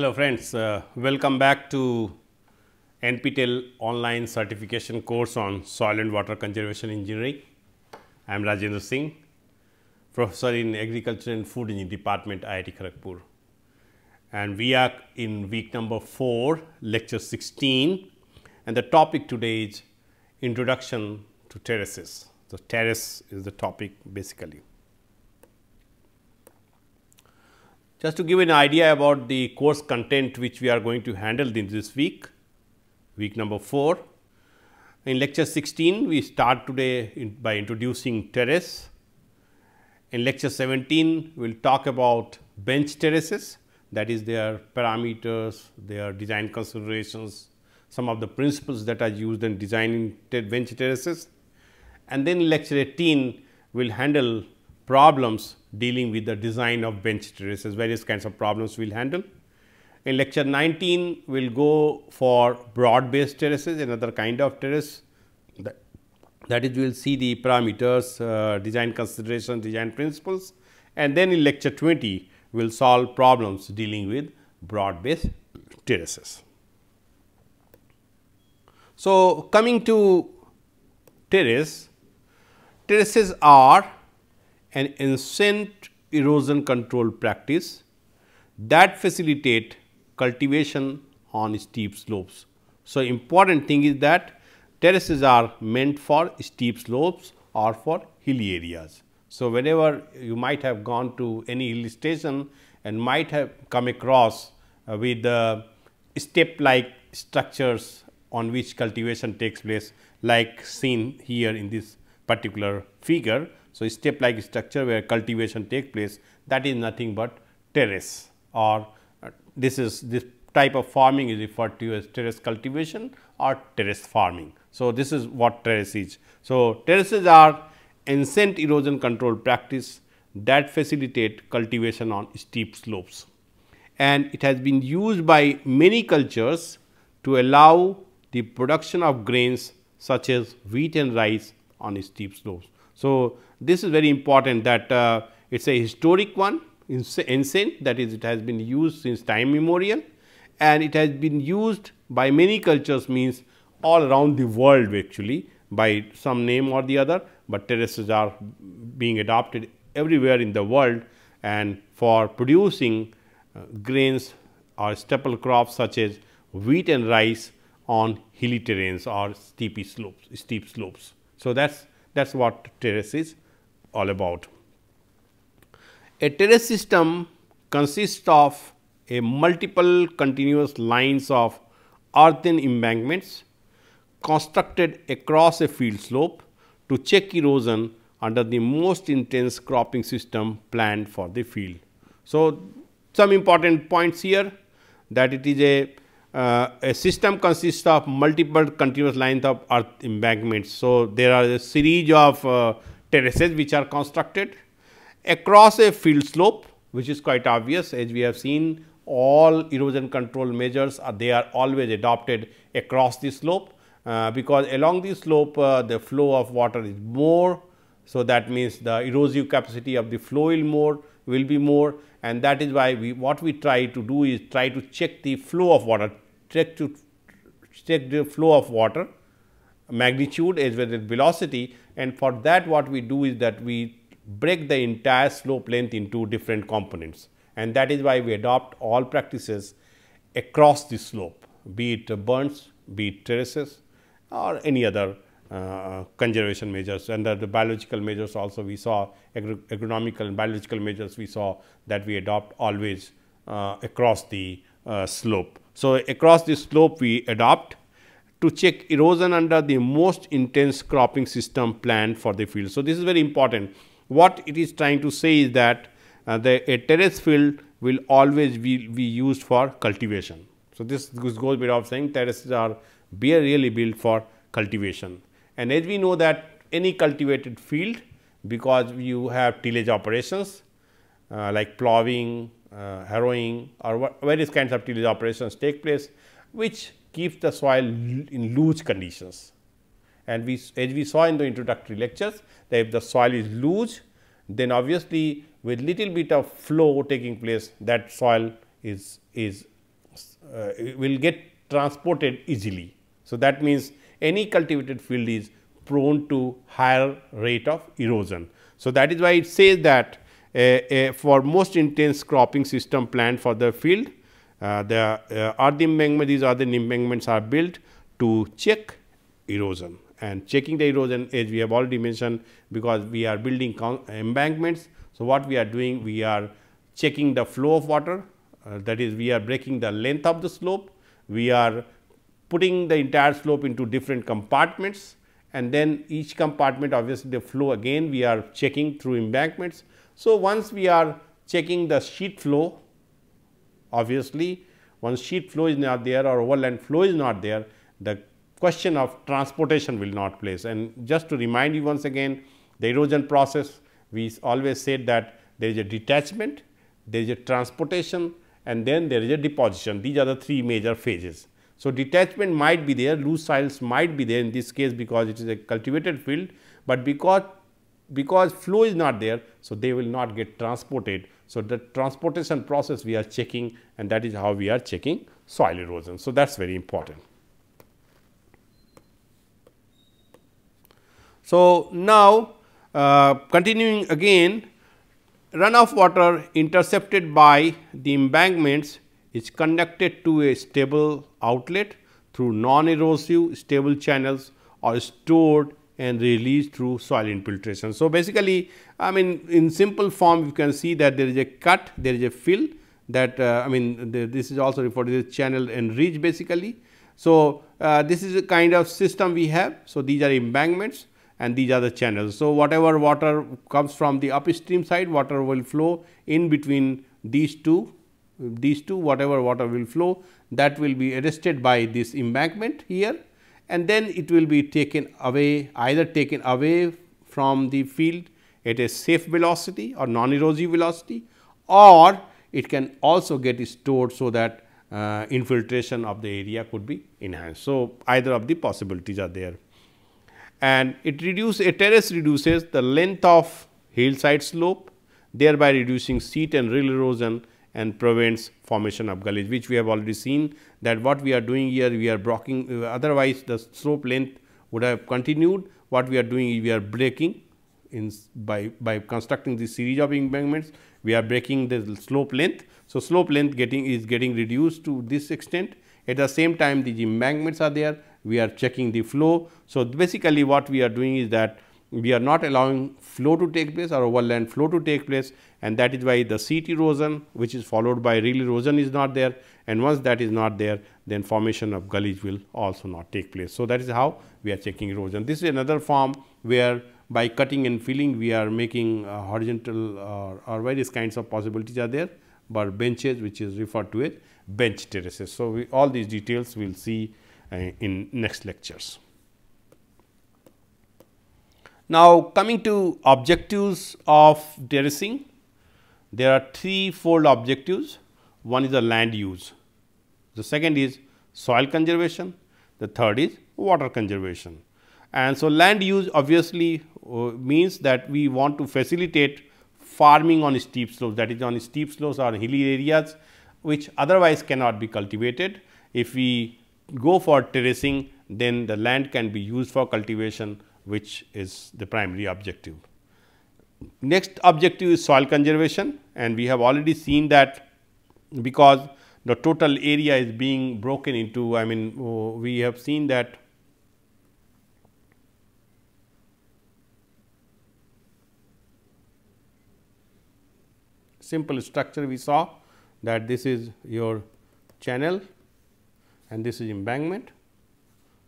Hello friends, uh, welcome back to NPTEL online certification course on soil and water conservation engineering. I am Rajendra Singh, professor in agriculture and food engineering department IIT Kharagpur. And we are in week number 4, lecture 16 and the topic today is introduction to terraces. So, terrace is the topic basically. Just to give an idea about the course content which we are going to handle in this week, week number 4. In lecture 16, we start today in, by introducing terrace. In lecture 17, we will talk about bench terraces that is their parameters, their design considerations, some of the principles that are used in designing bench terraces. And then lecture 18, we will handle problems dealing with the design of bench terraces, various kinds of problems we will handle. In lecture 19, we will go for broad based terraces, another kind of terrace that, is we will see the parameters, uh, design considerations, design principles and then in lecture 20, we will solve problems dealing with broad based terraces. So, coming to terrace, terraces are an ancient erosion control practice that facilitate cultivation on steep slopes. So, important thing is that terraces are meant for steep slopes or for hilly areas. So, whenever you might have gone to any hill station and might have come across uh, with uh, step like structures on which cultivation takes place like seen here in this particular figure. So, step like structure where cultivation takes place that is nothing but terrace or uh, this is this type of farming is referred to as terrace cultivation or terrace farming. So, this is what terrace is. So, terraces are ancient erosion control practice that facilitate cultivation on steep slopes and it has been used by many cultures to allow the production of grains such as wheat and rice on steep slopes. So, this is very important that uh, it is a historic one ancient that is it has been used since time immemorial and it has been used by many cultures means all around the world actually by some name or the other, but terraces are being adopted everywhere in the world and for producing uh, grains or staple crops such as wheat and rice on hilly terrains or steep slopes steep slopes. So, that is that is what terrace is all about. A terrace system consists of a multiple continuous lines of earthen embankments constructed across a field slope to check erosion under the most intense cropping system planned for the field. So, some important points here that it is a uh, a system consists of multiple continuous lines of earth embankments. So, there are a series of uh, terraces which are constructed across a field slope which is quite obvious as we have seen all erosion control measures are they are always adopted across the slope uh, because along the slope uh, the flow of water is more. So, that means the erosive capacity of the flow will more will be more and that is why we what we try to do is try to check the flow of water check to check the flow of water magnitude as well as velocity. And for that what we do is that we break the entire slope length into different components. And that is why we adopt all practices across the slope be it bunds, be it terraces or any other uh, conservation measures. And the, the, biological measures also we saw agro agronomical and biological measures we saw that we adopt always uh, across the uh, slope. So, across the slope we adopt to check erosion under the most intense cropping system planned for the field. So, this is very important. What it is trying to say is that uh, the a terrace field will always be, be used for cultivation. So, this goes without saying terraces are really built for cultivation. And as we know that any cultivated field because you have tillage operations uh, like ploughing, uh, harrowing or various kinds of tillage operations take place which keeps the soil in loose conditions. And we as we saw in the introductory lectures that if the soil is loose then obviously with little bit of flow taking place that soil is is uh, will get transported easily. So, that means any cultivated field is prone to higher rate of erosion. So, that is why it says that uh, uh, for most intense cropping system planned for the field, the uh, earth embankment, these other embankments are built to check erosion and checking the erosion as we have already mentioned because we are building embankments. So, what we are doing? We are checking the flow of water uh, that is we are breaking the length of the slope, we are putting the entire slope into different compartments and then each compartment obviously the flow again we are checking through embankments. So, once we are checking the sheet flow obviously once sheet flow is not there or overland flow is not there the question of transportation will not place and just to remind you once again the erosion process we always said that there is a detachment, there is a transportation and then there is a deposition these are the three major phases. So, detachment might be there, loose soils might be there in this case because it is a cultivated field, but because because flow is not there. So, they will not get transported. So, the transportation process we are checking and that is how we are checking soil erosion. So, that is very important. So, now uh, continuing again runoff water intercepted by the embankments is conducted to a stable outlet through non-erosive stable channels or stored and released through soil infiltration. So, basically I mean in simple form you can see that there is a cut, there is a fill that uh, I mean the, this is also referred to as channel and ridge basically. So, uh, this is a kind of system we have. So, these are embankments and these are the channels. So, whatever water comes from the upstream side water will flow in between these two these two whatever water will flow that will be arrested by this embankment here and then it will be taken away either taken away from the field at a safe velocity or non erosive velocity or it can also get stored so that uh, infiltration of the area could be enhanced. So, either of the possibilities are there and it reduces a terrace reduces the length of hillside slope thereby reducing sheet and rill erosion and prevents formation of gullies which we have already seen that what we are doing here we are blocking otherwise the slope length would have continued. What we are doing is we are breaking in by by constructing this series of embankments we are breaking the slope length. So slope length getting is getting reduced to this extent. At the same time these embankments are there. We are checking the flow. So basically what we are doing is that we are not allowing flow to take place or overland flow to take place and that is why the sheet erosion which is followed by rill erosion is not there and once that is not there then formation of gullies will also not take place. So, that is how we are checking erosion. This is another form where by cutting and filling we are making uh, horizontal uh, or various kinds of possibilities are there, but benches which is referred to as bench terraces. So, we, all these details we will see uh, in next lectures. Now, coming to objectives of terracing, there are three fold objectives. One is the land use, the second is soil conservation, the third is water conservation. And so, land use obviously uh, means that we want to facilitate farming on steep slopes that is on steep slopes or hilly areas which otherwise cannot be cultivated. If we go for terracing then the land can be used for cultivation which is the primary objective. Next objective is soil conservation and we have already seen that because the total area is being broken into I mean oh, we have seen that simple structure we saw that this is your channel and this is embankment.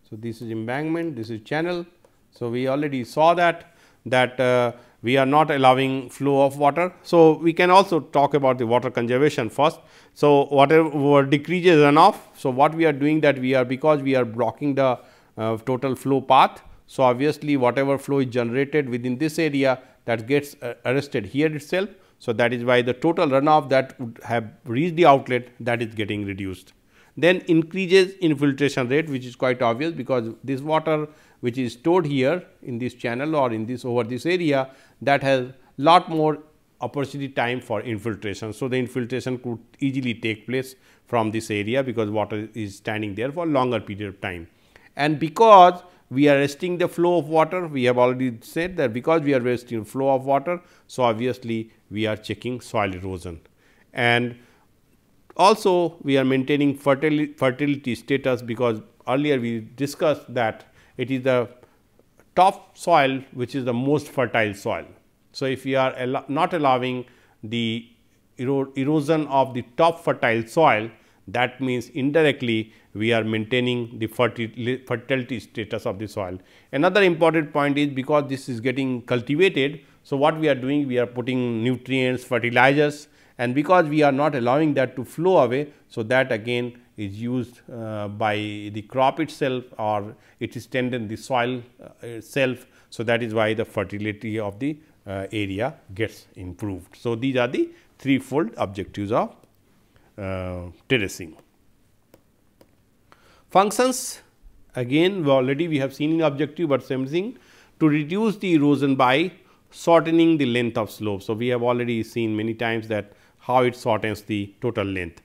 So, this is embankment, this is channel so, we already saw that that uh, we are not allowing flow of water. So, we can also talk about the water conservation first. So, whatever decreases runoff. So, what we are doing that we are because we are blocking the uh, total flow path. So, obviously, whatever flow is generated within this area that gets uh, arrested here itself. So, that is why the total runoff that would have reached the outlet that is getting reduced. Then increases infiltration rate which is quite obvious because this water which is stored here in this channel or in this over this area that has lot more opportunity time for infiltration. So, the infiltration could easily take place from this area because water is standing there for longer period of time. And because we are restricting the flow of water, we have already said that because we are restricting flow of water, so obviously we are checking soil erosion. And also we are maintaining fertility status because earlier we discussed that it is the top soil which is the most fertile soil. So, if we are not allowing the ero erosion of the top fertile soil that means indirectly we are maintaining the fertility status of the soil. Another important point is because this is getting cultivated. So, what we are doing we are putting nutrients fertilizers and because we are not allowing that to flow away. So, that again is used uh, by the crop itself or it is tended the soil uh, itself. So, that is why the fertility of the uh, area gets improved. So, these are the threefold objectives of uh, terracing. Functions again already we have seen in objective, but same thing to reduce the erosion by shortening the length of slope. So, we have already seen many times that how it shortens the total length.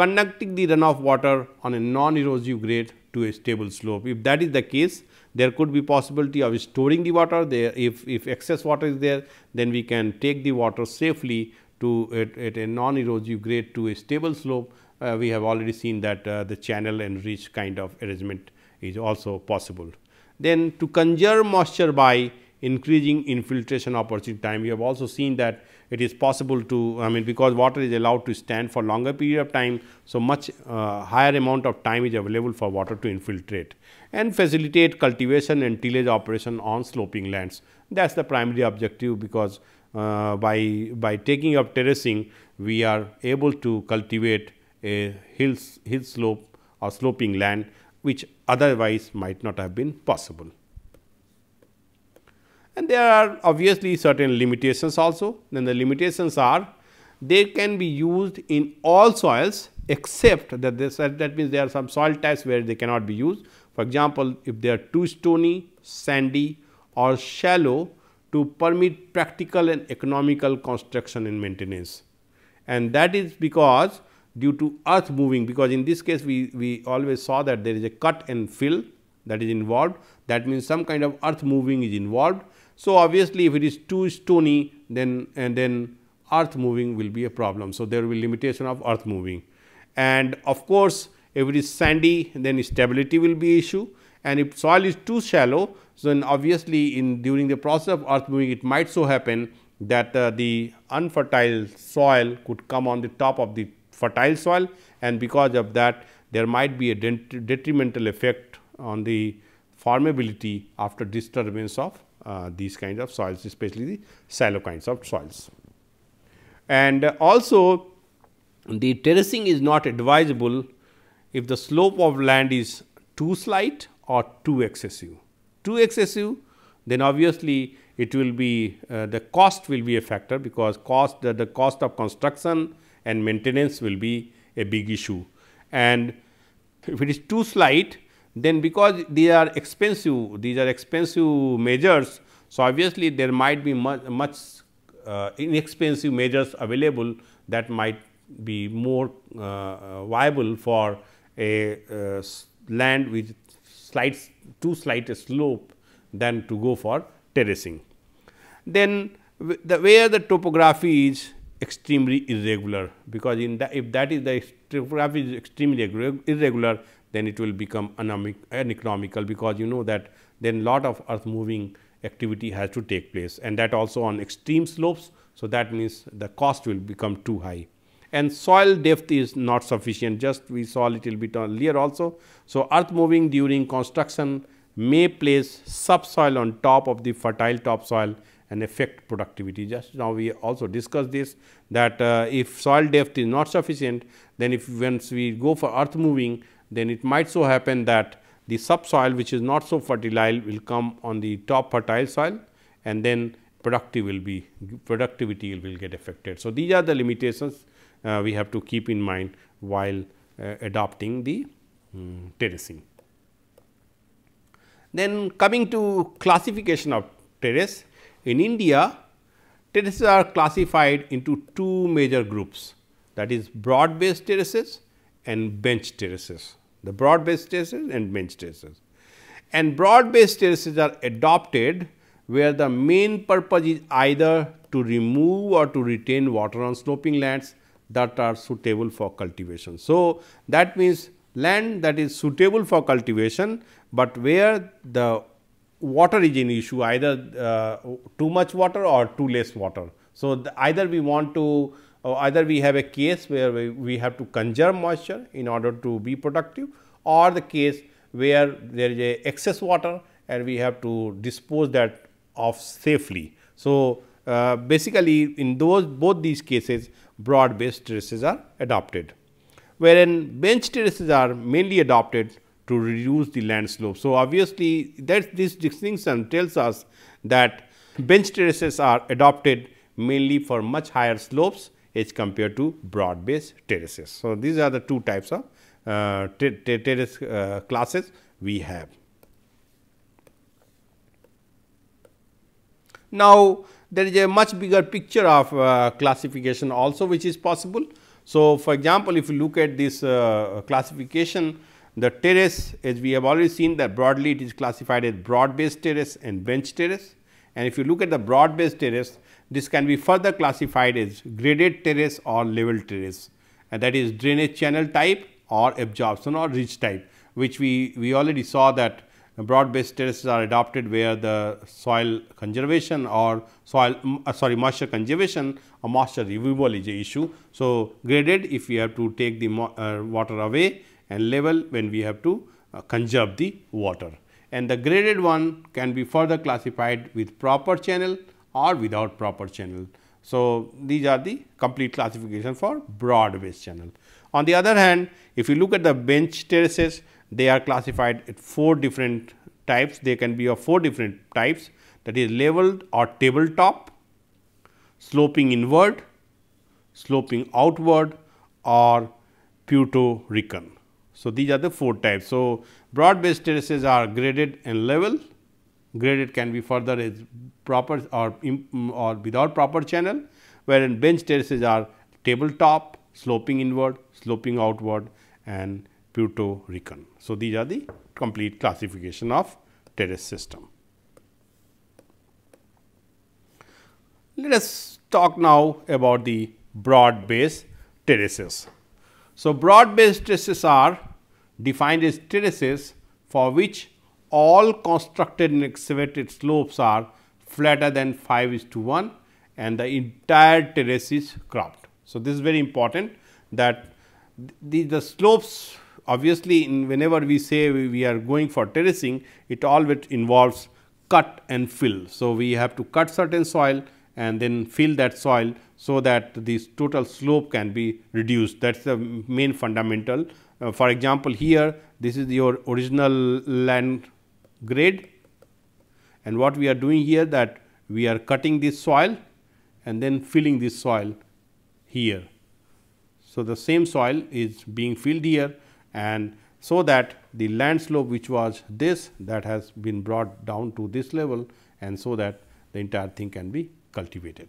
Conducting the runoff water on a non-erosive grade to a stable slope. If that is the case, there could be possibility of storing the water there. If, if excess water is there, then we can take the water safely to at, at a non-erosive grade to a stable slope. Uh, we have already seen that uh, the channel and ridge kind of arrangement is also possible. Then to conserve moisture by increasing infiltration opportunity time. We have also seen that it is possible to I mean because water is allowed to stand for longer period of time. So, much uh, higher amount of time is available for water to infiltrate and facilitate cultivation and tillage operation on sloping lands. That is the primary objective because uh, by, by taking up terracing we are able to cultivate a hill, hill slope or sloping land which otherwise might not have been possible. And there are obviously certain limitations also. Then the limitations are they can be used in all soils except that this that means there are some soil types where they cannot be used. For example, if they are too stony, sandy or shallow to permit practical and economical construction and maintenance. And that is because due to earth moving because in this case we, we always saw that there is a cut and fill that is involved that means some kind of earth moving is involved so, obviously, if it is too stony then and then earth moving will be a problem. So, there will be limitation of earth moving. And of course, if it is sandy then stability will be issue. And if soil is too shallow then obviously in during the process of earth moving it might so happen that uh, the unfertile soil could come on the top of the fertile soil. And because of that there might be a detrimental effect on the formability after disturbance of uh, these kinds of soils especially the shallow kinds of soils. And also the terracing is not advisable if the slope of land is too slight or too excessive. Too excessive then obviously it will be uh, the cost will be a factor because cost the cost of construction and maintenance will be a big issue. And if it is too slight then because these are expensive, these are expensive measures. So, obviously, there might be much, much uh, inexpensive measures available that might be more uh, viable for a uh, land with slight too slight a slope than to go for terracing. Then the where the topography is extremely irregular because in that if that is the topography is extremely irregular then it will become uneconomical because you know that then lot of earth moving activity has to take place and that also on extreme slopes. So, that means the cost will become too high and soil depth is not sufficient just we saw a little bit earlier also. So, earth moving during construction may place subsoil on top of the fertile topsoil and affect productivity. Just now we also discussed this that uh, if soil depth is not sufficient then if once we go for earth moving then it might so happen that the subsoil which is not so fertile will come on the top fertile soil and then productive will be productivity will get affected. So, these are the limitations uh, we have to keep in mind while uh, adopting the um, terracing. Then coming to classification of terrace in India terraces are classified into two major groups that is broad based terraces and bench terraces. The broad based terraces and bench terraces. And broad based terraces are adopted where the main purpose is either to remove or to retain water on sloping lands that are suitable for cultivation. So, that means land that is suitable for cultivation, but where the water is an issue either uh, too much water or too less water. So, either we want to either we have a case where we, we have to conserve moisture in order to be productive or the case where there is a excess water and we have to dispose that off safely. So, uh, basically in those both these cases broad based terraces are adopted, wherein bench terraces are mainly adopted to reduce the land slope. So, obviously, that this distinction tells us that bench terraces are adopted mainly for much higher slopes as compared to broad based terraces. So, these are the two types of uh, terrace uh, classes we have. Now, there is a much bigger picture of uh, classification also which is possible. So, for example, if you look at this uh, classification, the terrace as we have already seen that broadly it is classified as broad based terrace and bench terrace. And if you look at the broad based terrace, this can be further classified as graded terrace or level terrace and that is drainage channel type or absorption or ridge type, which we, we already saw that broad based terraces are adopted where the soil conservation or soil uh, sorry moisture conservation or moisture removal is a issue. So, graded if you have to take the uh, water away and level when we have to uh, conserve the water. And the graded one can be further classified with proper channel or without proper channel. So, these are the complete classification for broad based channel. On the other hand, if you look at the bench terraces, they are classified at four different types. They can be of four different types that is leveled or tabletop, sloping inward, sloping outward or Puerto-Rican. So, these are the four types. So, broad based terraces are graded and level, graded can be further as proper or, mm, or without proper channel, wherein bench terraces are tabletop, sloping inward, sloping outward and Puerto Rican. So, these are the complete classification of terrace system. Let us talk now about the broad base terraces. So, broad base terraces are defined as terraces for which all constructed and excavated slopes are flatter than 5 is to 1 and the entire terrace is cropped. So, this is very important that the, the slopes obviously, whenever we say we, we are going for terracing, it always involves cut and fill. So, we have to cut certain soil and then fill that soil, so that this total slope can be reduced. That is the main fundamental. Uh, for example, here this is your original land grade and what we are doing here that we are cutting this soil and then filling this soil here. So, the same soil is being filled here and so that the land slope which was this that has been brought down to this level and so that the entire thing can be cultivated.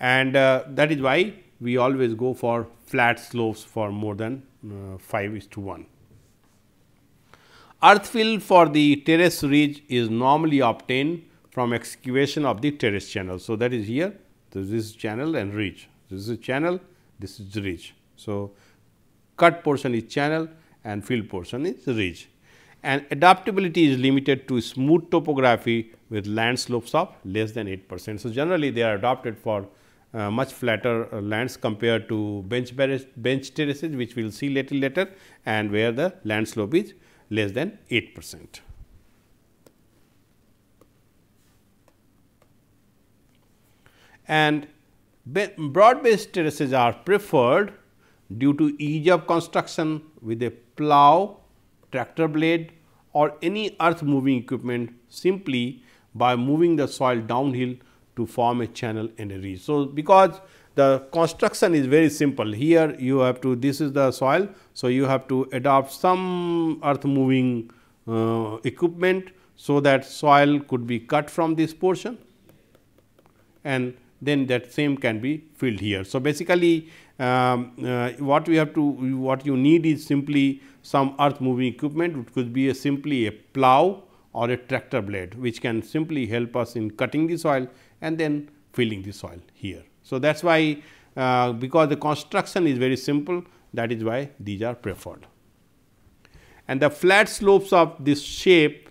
And uh, that is why we always go for flat slopes for more than uh, 5 is to 1. Earth fill for the terrace ridge is normally obtained from excavation of the terrace channel. So, that is here this is channel and ridge this is channel this is ridge. So, cut portion is channel and fill portion is ridge. And adaptability is limited to smooth topography with land slopes of less than 8 percent. So, generally they are adopted for uh, much flatter uh, lands compared to bench, bench terraces which we will see little later and where the land slope is less than 8 percent. And broad based terraces are preferred due to ease of construction with a plow, tractor blade or any earth moving equipment simply by moving the soil downhill to form a channel and a ridge. So, because the construction is very simple here you have to this is the soil. So, you have to adopt some earth moving uh, equipment so that soil could be cut from this portion and then that same can be filled here. So, basically um, uh, what we have to what you need is simply some earth moving equipment which could be a simply a plow or a tractor blade which can simply help us in cutting the soil and then filling the soil here. So, that is why uh, because the construction is very simple that is why these are preferred. And the flat slopes of this shape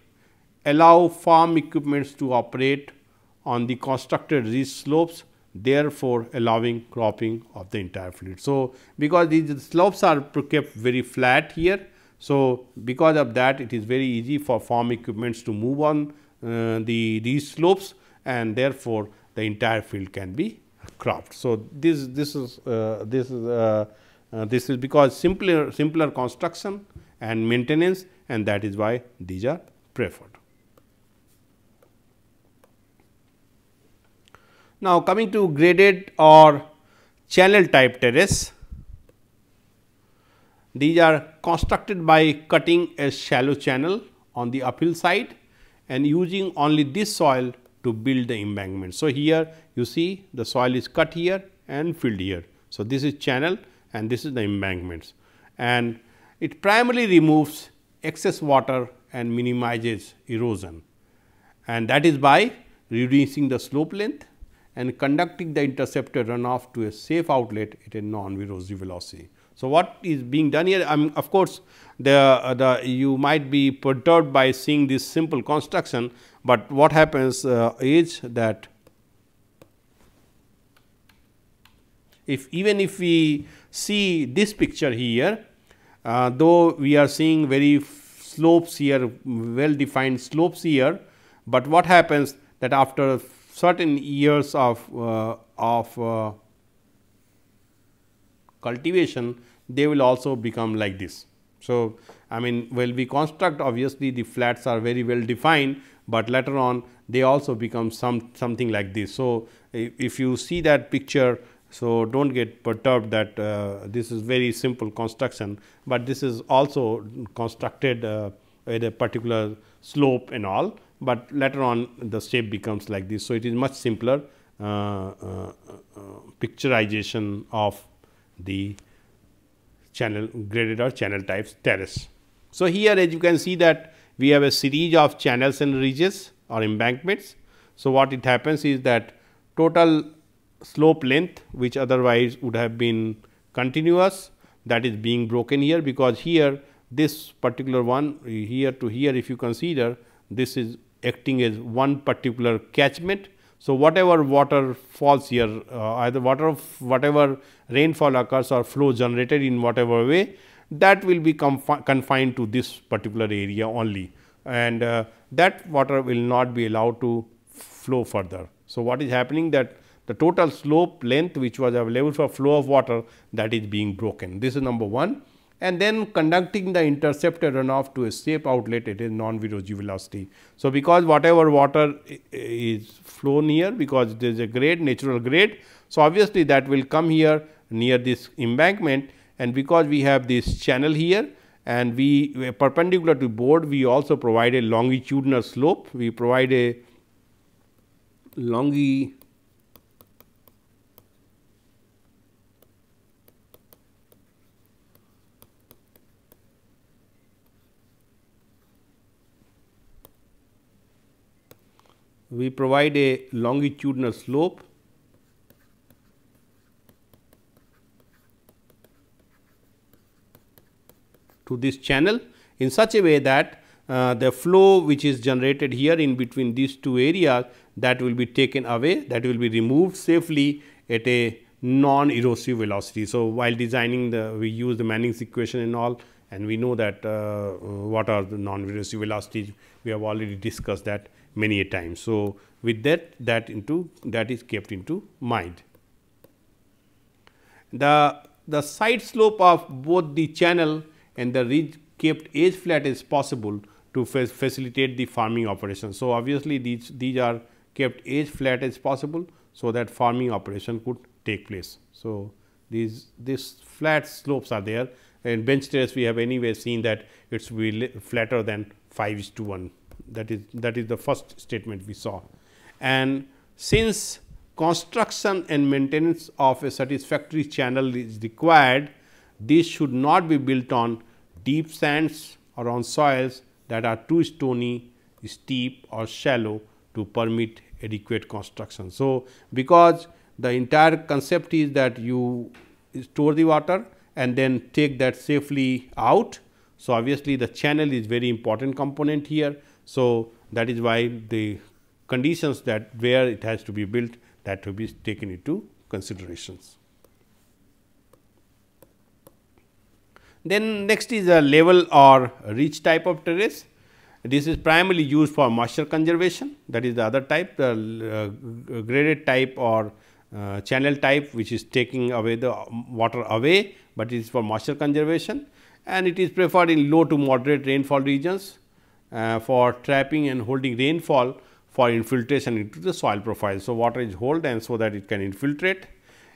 allow farm equipments to operate on the constructed ridge slopes therefore allowing cropping of the entire field. So, because these slopes are kept very flat here. So, because of that it is very easy for farm equipments to move on uh, the these slopes and therefore, the entire field can be cropped. So, this this is uh, this is uh, uh this is because simpler simpler construction and maintenance and that is why these are preferred. Now, coming to graded or channel type terrace, these are constructed by cutting a shallow channel on the uphill side and using only this soil to build the embankment. So, here you see the soil is cut here and filled here. So, this is channel and this is the embankments and it primarily removes excess water and minimizes erosion and that is by reducing the slope length and conducting the intercepted runoff to a safe outlet at a non-erosive velocity. So, what is being done here? Um, of course, the, the you might be perturbed by seeing this simple construction, but what happens uh, is that if even if we see this picture here, uh, though we are seeing very slopes here, well defined slopes here, but what happens that after certain years of, uh, of uh, cultivation, they will also become like this. So, I mean when we construct obviously the flats are very well defined, but later on they also become some something like this. So, if you see that picture, so do not get perturbed that uh, this is very simple construction, but this is also constructed uh, at a particular slope and all but later on the shape becomes like this. So, it is much simpler uh, uh, uh, picturization of the channel graded or channel types terrace. So, here as you can see that we have a series of channels and ridges or embankments. So, what it happens is that total slope length which otherwise would have been continuous that is being broken here because here this particular one here to here if you consider this is acting as one particular catchment. So, whatever water falls here uh, either water of whatever rainfall occurs or flow generated in whatever way that will be confined to this particular area only and uh, that water will not be allowed to flow further. So, what is happening that the total slope length which was available for flow of water that is being broken. This is number 1 and then conducting the intercepted runoff to a safe outlet at a non-erosive velocity. So, because whatever water is flown here because there is a grade natural grade. So, obviously, that will come here near this embankment and because we have this channel here and we perpendicular to board we also provide a longitudinal slope. We provide a longi we provide a longitudinal slope to this channel in such a way that uh, the flow which is generated here in between these two areas that will be taken away that will be removed safely at a non erosive velocity. So, while designing the we use the Manning's equation and all and we know that uh, what are the non erosive velocities we have already discussed that many a time. So, with that that into that is kept into mind. The, the side slope of both the channel and the ridge kept as flat as possible to fa facilitate the farming operation. So, obviously, these, these are kept as flat as possible. So, that farming operation could take place. So, these these flat slopes are there and bench terrace we have anyway seen that it will be flatter than 5 is to 1 that is that is the first statement we saw. And since construction and maintenance of a satisfactory channel is required, this should not be built on deep sands or on soils that are too stony, steep or shallow to permit adequate construction. So, because the entire concept is that you store the water and then take that safely out. So, obviously, the channel is very important component here. So, that is why the conditions that where it has to be built that to be taken into considerations. Then next is a level or ridge type of terrace. This is primarily used for moisture conservation that is the other type the uh, graded type or uh, channel type which is taking away the water away, but it is for moisture conservation and it is preferred in low to moderate rainfall regions uh, for trapping and holding rainfall for infiltration into the soil profile. So, water is held and so that it can infiltrate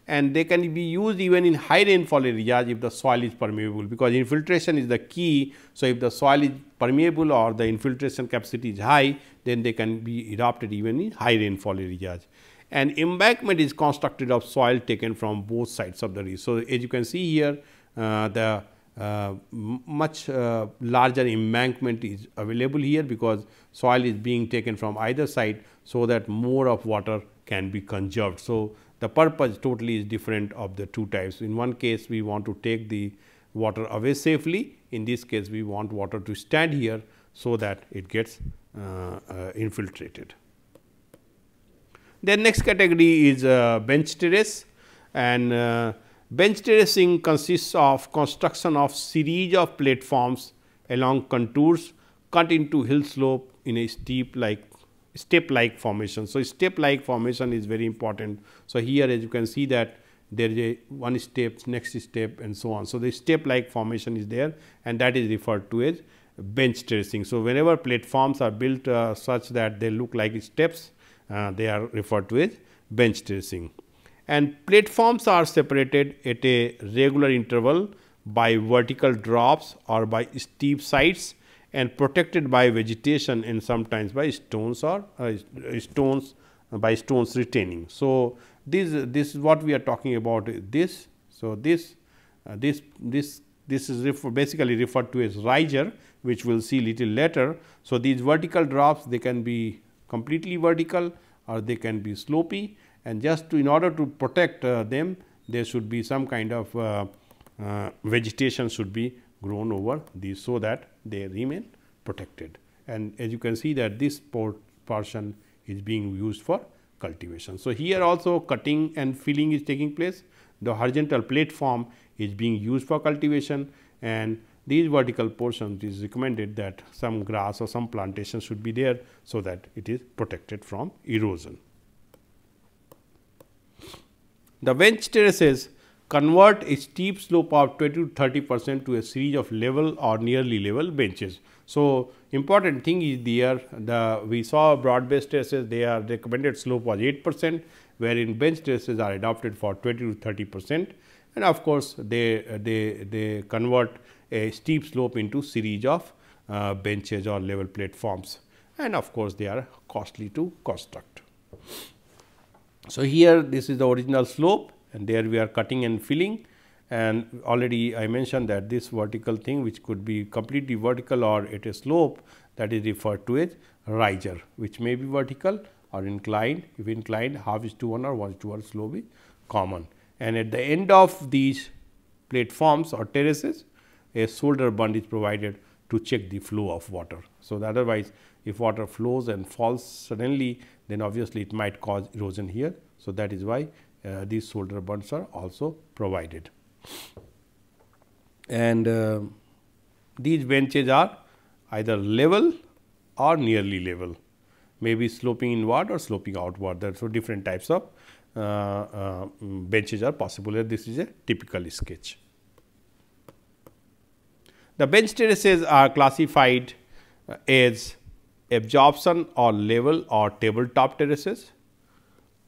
and they can be used even in high rainfall areas if the soil is permeable because infiltration is the key. So, if the soil is permeable or the infiltration capacity is high then they can be adopted even in high rainfall areas. And embankment is constructed of soil taken from both sides of the ridge. So, as you can see here uh, the uh, much uh, larger embankment is available here because soil is being taken from either side so that more of water can be conserved. So, the purpose totally is different of the two types. In one case we want to take the water away safely, in this case we want water to stand here so that it gets uh, uh, infiltrated. Then next category is uh, bench terrace and uh, bench terracing consists of construction of series of platforms along contours cut into hill slope in a steep like step like formation. So, step like formation is very important. So, here as you can see that there is a one step, next step and so on. So, the step like formation is there and that is referred to as bench terracing. So, whenever platforms are built uh, such that they look like steps, uh, they are referred to as bench terracing. And platforms are separated at a regular interval by vertical drops or by steep sides and protected by vegetation and sometimes by stones or uh, stones by stones retaining. So, this this is what we are talking about this. So, this uh, this this this is refer basically referred to as riser which we will see little later. So, these vertical drops they can be completely vertical or they can be slopy and just to in order to protect uh, them there should be some kind of uh, uh, vegetation should be grown over these so that they remain protected. And as you can see that this port portion is being used for cultivation. So, here also cutting and filling is taking place. The horizontal platform is being used for cultivation and these vertical portions is recommended that some grass or some plantation should be there so that it is protected from erosion. The bench terraces convert a steep slope of 20 to 30 percent to a series of level or nearly level benches. So, important thing is there the we saw broad based terraces they are recommended slope was 8 percent wherein bench terraces are adopted for 20 to 30 percent and of course, they they they convert a steep slope into series of uh, benches or level platforms and of course, they are costly to construct. So, here this is the original slope and there we are cutting and filling and already I mentioned that this vertical thing which could be completely vertical or at a slope that is referred to as riser which may be vertical or inclined if inclined half is to 1 or 1 is to 1 slope is common and at the end of these platforms or terraces a shoulder bund is provided to check the flow of water. So, that otherwise if water flows and falls suddenly then obviously it might cause erosion here. So, that is why uh, these shoulder bunds are also provided. And uh, these benches are either level or nearly level, maybe sloping inward or sloping outward. There are so different types of uh, uh, benches are possible. This is a typical sketch. The bench terraces are classified as absorption or level or tabletop terraces,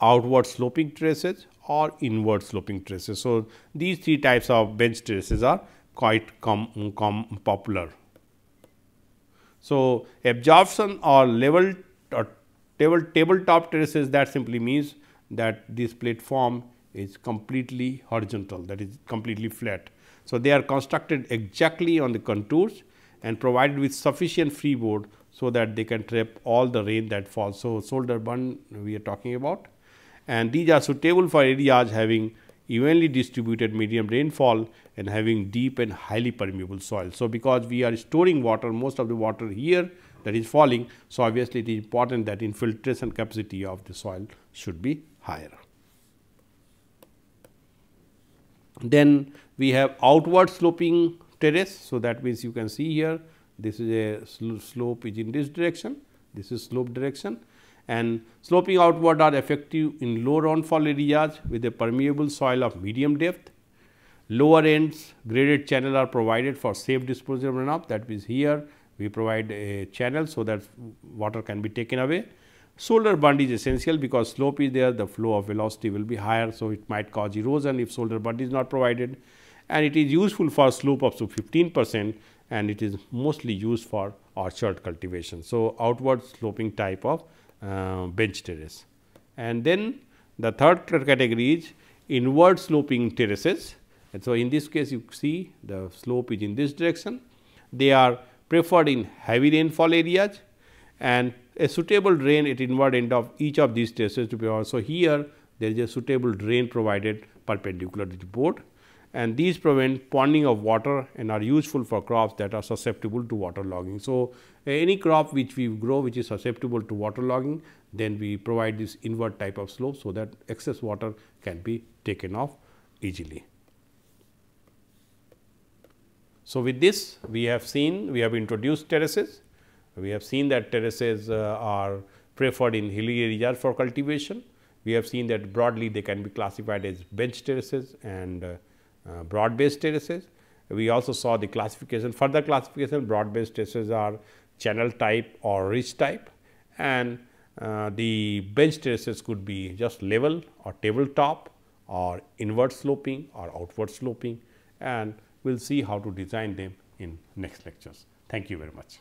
outward sloping terraces or inward sloping terraces. So, these three types of bench terraces are quite com, com popular. So, absorption or level or table tabletop terraces that simply means that this platform is completely horizontal that is completely flat. So, they are constructed exactly on the contours and provided with sufficient freeboard so that they can trap all the rain that falls. So, shoulder bund we are talking about and these are suitable for areas having evenly distributed medium rainfall and having deep and highly permeable soil. So, because we are storing water most of the water here that is falling. So, obviously, it is important that infiltration capacity of the soil should be higher. Then we have outward sloping terrace. So, that means you can see here this is a sl slope is in this direction, this is slope direction and sloping outward are effective in low rainfall areas with a permeable soil of medium depth. Lower ends graded channel are provided for safe disposal of runoff that means here we provide a channel so that water can be taken away. Shoulder bund is essential because slope is there the flow of velocity will be higher. So, it might cause erosion if shoulder bund is not provided and it is useful for slope up to 15 percent and it is mostly used for orchard cultivation. So, outward sloping type of uh, bench terrace. And then the third category is inward sloping terraces. And so, in this case you see the slope is in this direction. They are preferred in heavy rainfall areas and a suitable drain at inward end of each of these terraces to be also here there is a suitable drain provided perpendicular to the board and these prevent ponding of water and are useful for crops that are susceptible to water logging. So, any crop which we grow which is susceptible to water logging then we provide this inward type of slope. So, that excess water can be taken off easily. So, with this we have seen we have introduced terraces, we have seen that terraces uh, are preferred in hilly areas for cultivation. We have seen that broadly they can be classified as bench terraces and uh, uh, broad based terraces. We also saw the classification further classification broad based terraces are channel type or ridge type and uh, the bench terraces could be just level or tabletop or inward sloping or outward sloping and we will see how to design them in next lectures. Thank you very much.